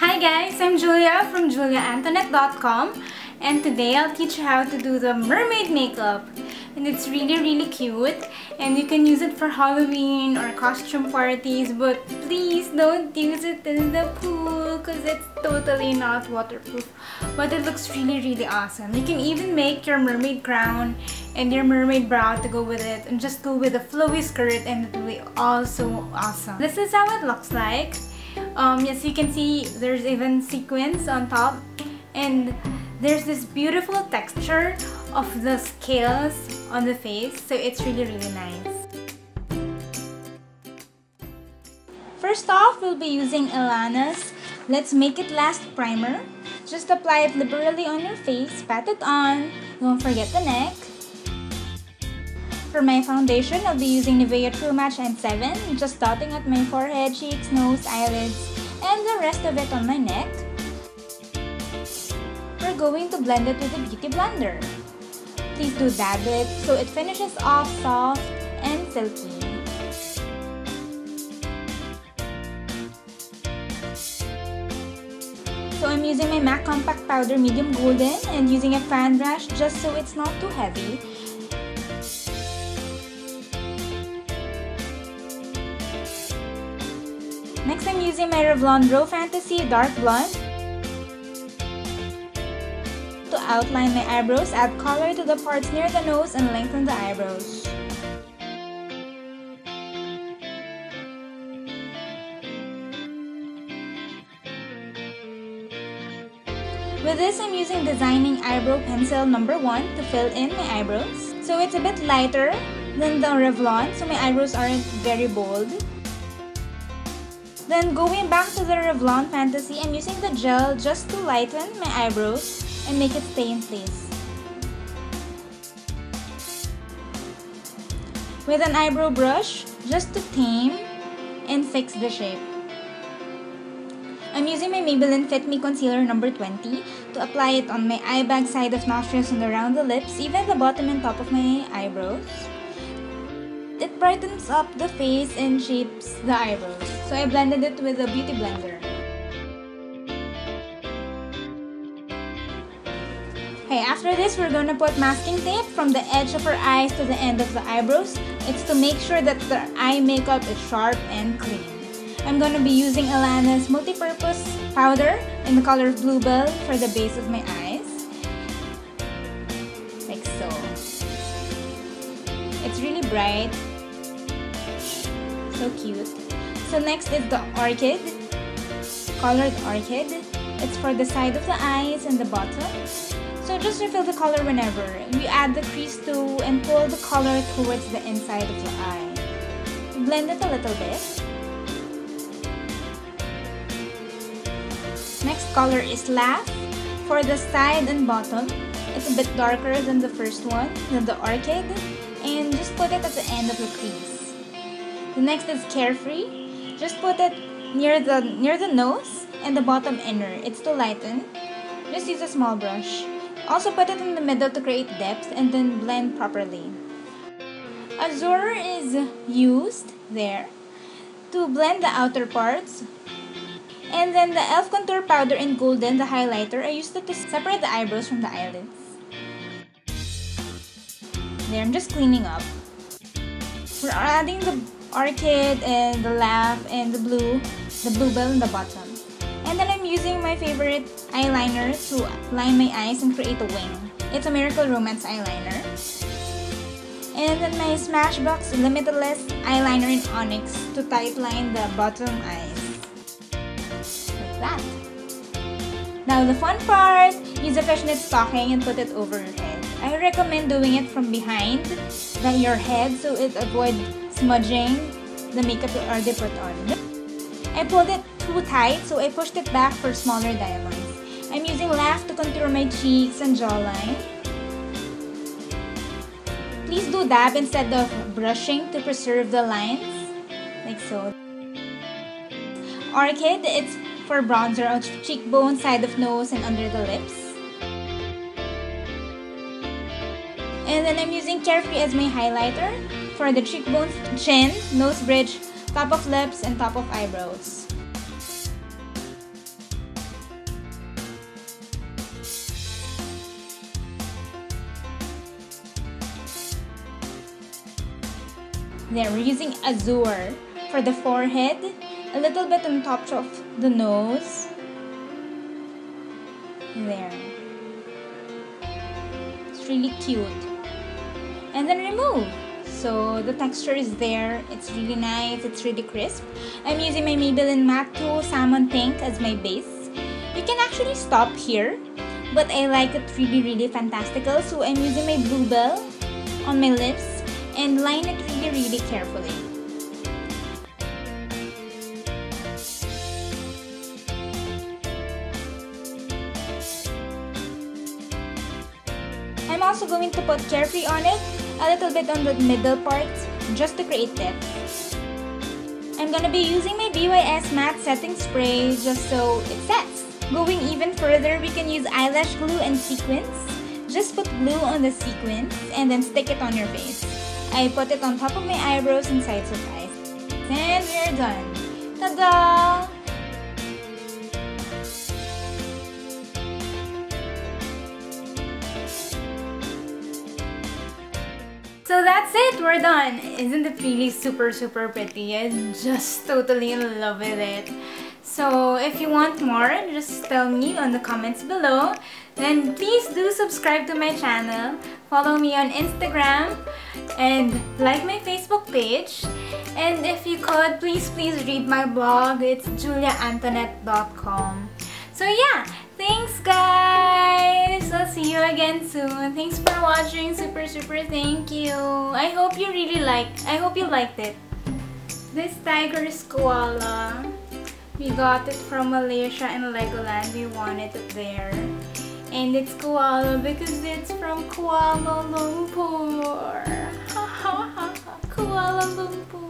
Hi guys, I'm Julia from juliaantoinette.com and today I'll teach you how to do the mermaid makeup and it's really really cute and you can use it for Halloween or costume parties but please don't use it in the pool because it's totally not waterproof but it looks really really awesome. You can even make your mermaid crown and your mermaid brow to go with it and just go with a flowy skirt and it will be also awesome. This is how it looks like. Um, yes, you can see there's even sequins on top and there's this beautiful texture of the scales on the face so it's really really nice. First off, we'll be using Ellana's Let's Make It Last primer. Just apply it liberally on your face, pat it on, don't forget the neck. For my foundation, I'll be using Nivea True Match N7, just dotting at my forehead, cheeks, nose, eyelids, and the rest of it on my neck. We're going to blend it with a beauty blender. Please do dab it so it finishes off soft and silky. So I'm using my MAC Compact Powder Medium Golden and using a fan brush just so it's not too heavy. Next, I'm using my Revlon Brow Fantasy Dark Blonde. To outline my eyebrows, add color to the parts near the nose and lengthen the eyebrows. With this, I'm using Designing Eyebrow Pencil number 1 to fill in my eyebrows. So it's a bit lighter than the Revlon, so my eyebrows aren't very bold. Then going back to the Revlon Fantasy, I'm using the gel just to lighten my eyebrows and make it stay in place. With an eyebrow brush, just to tame and fix the shape. I'm using my Maybelline Fit Me Concealer number 20 to apply it on my eye bag side of nostrils and around the lips, even the bottom and top of my eyebrows. It brightens up the face and shapes the eyebrows. So I blended it with a beauty blender. Okay, after this, we're gonna put masking tape from the edge of our eyes to the end of the eyebrows. It's to make sure that the eye makeup is sharp and clean. I'm gonna be using Ellana's multi-purpose powder in the color Bluebell for the base of my eyes. Like so. It's really bright so cute. So next is the orchid, colored orchid. It's for the side of the eyes and the bottom. So just refill the color whenever. You add the crease too and pull the color towards the inside of the eye. Blend it a little bit. Next color is Laugh for the side and bottom. It's a bit darker than the first one, than the orchid. And just put it at the end of the crease. The next is Carefree. Just put it near the near the nose and the bottom inner. It's to lighten. Just use a small brush. Also put it in the middle to create depth and then blend properly. Azure is used there to blend the outer parts. And then the e.l.f. contour powder in golden, the highlighter, I used it to separate the eyebrows from the eyelids. There, I'm just cleaning up. We're adding the orchid and the laugh and the blue, the bluebell in the bottom. And then I'm using my favorite eyeliner to line my eyes and create a wing. It's a Miracle Romance eyeliner. And then my Smashbox Limitless eyeliner in Onyx to tightline the bottom eyes. Like that. Now the fun part, use a fishnet stocking and put it over your head. I recommend doing it from behind the, your head so it avoids smudging the makeup you already put on. I pulled it too tight, so I pushed it back for smaller diamonds. I'm using Laugh to contour my cheeks and jawline. Please do dab instead of brushing to preserve the lines, like so. Orchid, it's for bronzer on cheekbone, side of nose, and under the lips. And then I'm using Carefree as my highlighter for the cheekbones, chin, nose bridge, top of lips, and top of eyebrows. Then we're using azure for the forehead, a little bit on top of the nose. There. It's really cute. And then remove. So the texture is there. It's really nice. It's really crisp. I'm using my Maybelline Matte 2 Salmon Pink as my base. You can actually stop here. But I like it really, really fantastical. So I'm using my Bluebell on my lips and line it really really carefully. I'm also going to put carefree on it, a little bit on the middle part, just to create depth. I'm gonna be using my BYS matte setting spray just so it sets. Going even further, we can use eyelash glue and sequins. Just put glue on the sequins and then stick it on your face. I put it on top of my eyebrows and sides of eyes. And we're done. Ta-da! So that's it, we're done. Isn't it really super super pretty? I'm just totally in love with it. So if you want more, just tell me on the comments below. Then please do subscribe to my channel, follow me on Instagram, and like my Facebook page. And if you could, please please read my blog. It's juliaantoinette.com. So yeah, thanks guys! I'll see you again soon. Thanks for watching. Super super thank you. I hope you really like. I hope you liked it. This tiger is koala. We got it from Malaysia and Legoland. We wanted it there. And it's koala because it's from Kuala Lumpur. Kuala Lumpur.